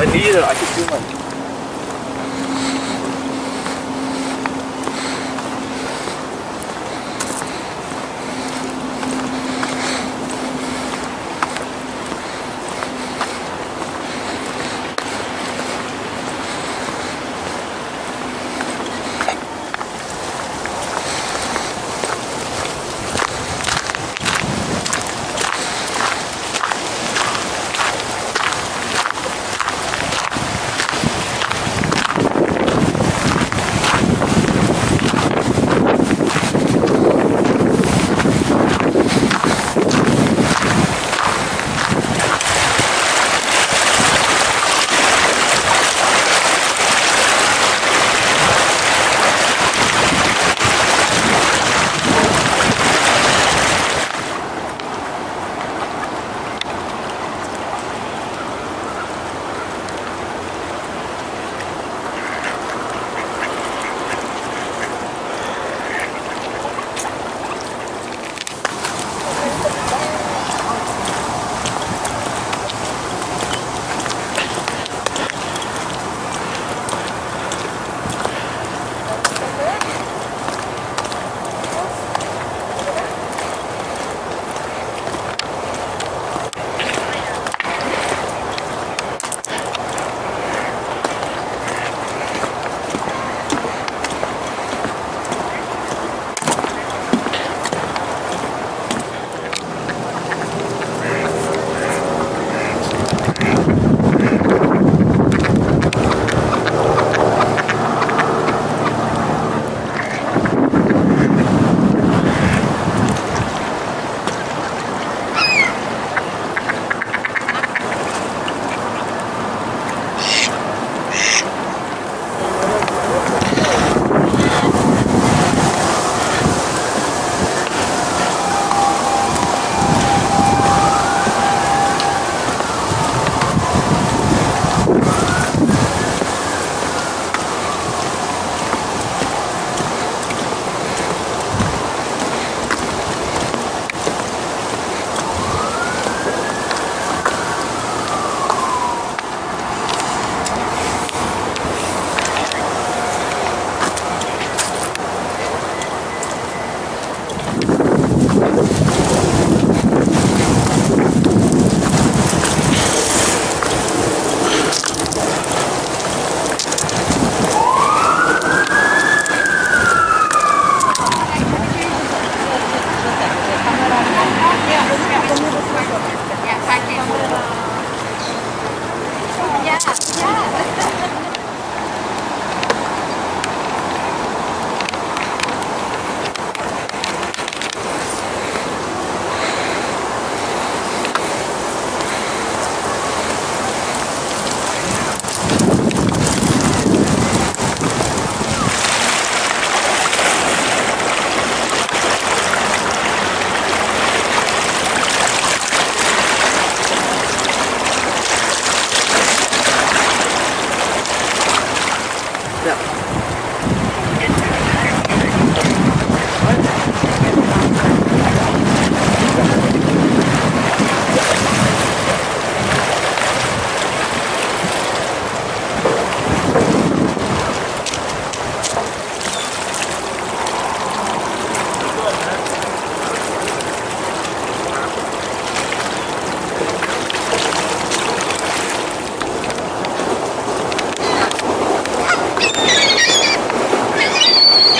my knee, I can feel my knee. Yeah.